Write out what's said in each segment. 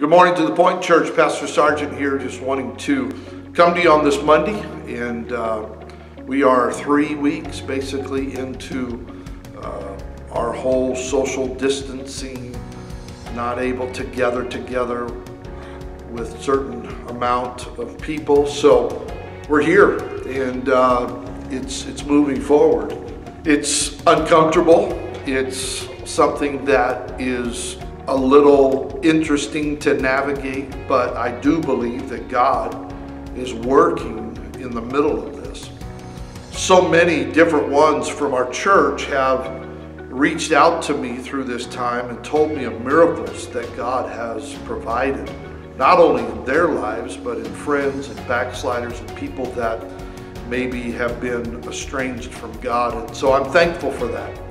Good morning to the Point Church. Pastor Sargent here, just wanting to come to you on this Monday. And uh, we are three weeks basically into uh, our whole social distancing, not able to gather together with certain amount of people. So we're here and uh, it's, it's moving forward. It's uncomfortable. It's something that is a little interesting to navigate, but I do believe that God is working in the middle of this. So many different ones from our church have reached out to me through this time and told me of miracles that God has provided, not only in their lives, but in friends and backsliders and people that maybe have been estranged from God. And so I'm thankful for that.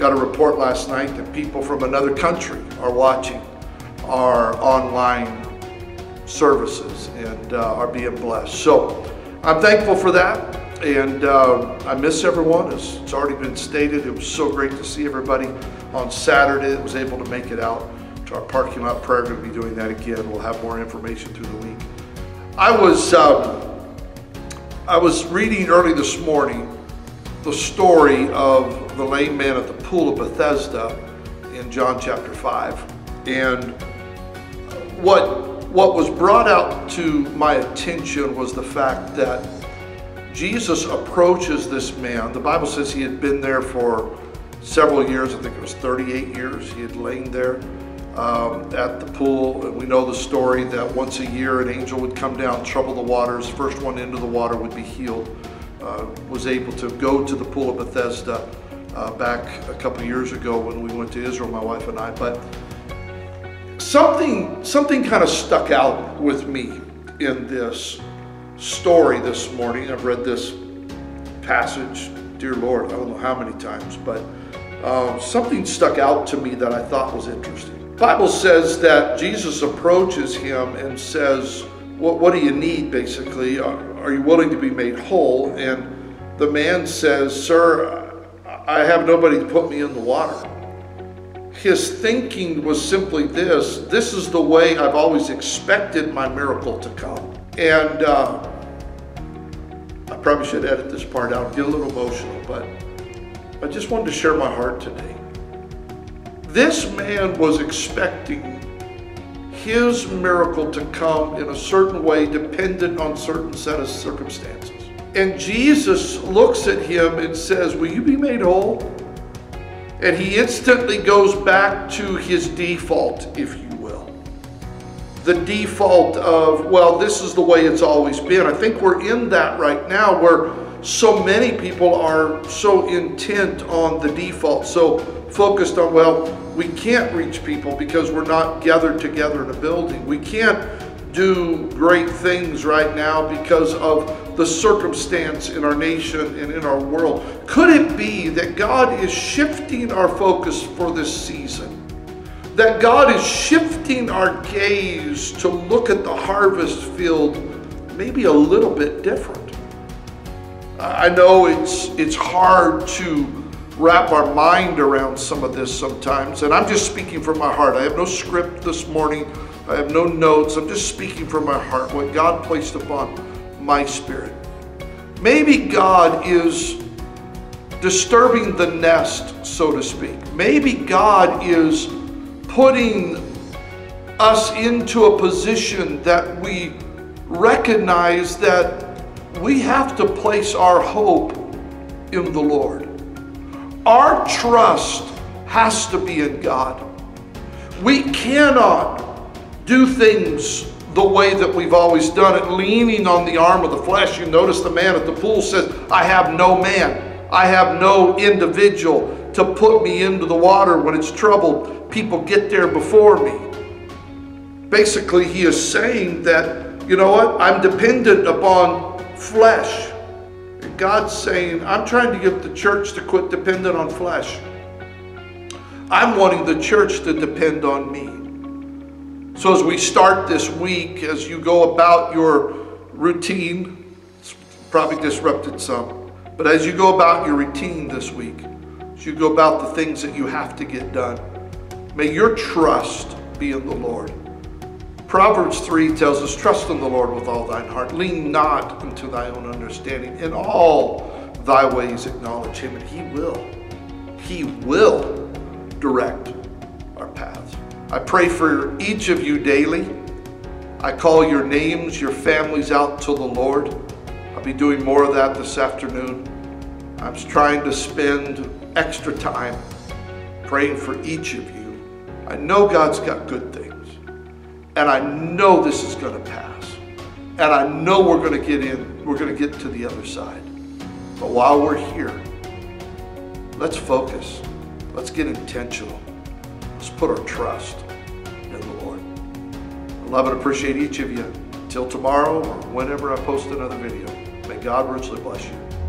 Got a report last night that people from another country are watching our online services and uh, are being blessed. So I'm thankful for that. And uh, I miss everyone. As it's already been stated, it was so great to see everybody on Saturday that was able to make it out to our parking lot prayer. Going to be doing that again. We'll have more information through the week. I was um, I was reading early this morning the story of the lame man at the pool of Bethesda in John chapter 5. And what, what was brought out to my attention was the fact that Jesus approaches this man. The Bible says he had been there for several years. I think it was 38 years. He had lain there um, at the pool. And we know the story that once a year an angel would come down, trouble the waters. First one into the water would be healed uh, was able to go to the pool of Bethesda uh, back a couple years ago when we went to Israel, my wife and I. But something, something kind of stuck out with me in this story this morning. I've read this passage, dear Lord, I don't know how many times, but uh, something stuck out to me that I thought was interesting. Bible says that Jesus approaches him and says, what, what do you need, basically? Are, are you willing to be made whole? And the man says, Sir, I have nobody to put me in the water. His thinking was simply this this is the way I've always expected my miracle to come. And uh, I probably should edit this part out, get a little emotional, but I just wanted to share my heart today. This man was expecting his miracle to come in a certain way dependent on certain set of circumstances. And Jesus looks at him and says, Will you be made whole? And he instantly goes back to his default, if you will. The default of, well, this is the way it's always been. I think we're in that right now where so many people are so intent on the default, so focused on, well, we can't reach people because we're not gathered together in a building. We can't do great things right now because of the circumstance in our nation and in our world. Could it be that God is shifting our focus for this season? That God is shifting our gaze to look at the harvest field maybe a little bit different? I know it's, it's hard to wrap our mind around some of this sometimes, and I'm just speaking from my heart. I have no script this morning, I have no notes. I'm just speaking from my heart what God placed upon my spirit. Maybe God is disturbing the nest, so to speak. Maybe God is putting us into a position that we recognize that we have to place our hope in the Lord. Our trust has to be in God. We cannot do things the way that we've always done it, leaning on the arm of the flesh. You notice the man at the pool says, I have no man, I have no individual to put me into the water when it's troubled. People get there before me. Basically, he is saying that, you know what, I'm dependent upon flesh. God's saying, I'm trying to get the church to quit dependent on flesh. I'm wanting the church to depend on me. So as we start this week, as you go about your routine, it's probably disrupted some, but as you go about your routine this week, as you go about the things that you have to get done, may your trust be in the Lord. Proverbs 3 tells us, Trust in the Lord with all thine heart. Lean not unto thy own understanding. In all thy ways acknowledge him, and he will. He will direct. I pray for each of you daily. I call your names, your families out to the Lord. I'll be doing more of that this afternoon. I'm trying to spend extra time praying for each of you. I know God's got good things, and I know this is going to pass, and I know we're going to get in, we're going to get to the other side. But while we're here, let's focus. Let's get intentional. Let's put our trust in the Lord. I love and appreciate each of you. Until tomorrow or whenever I post another video, may God richly bless you.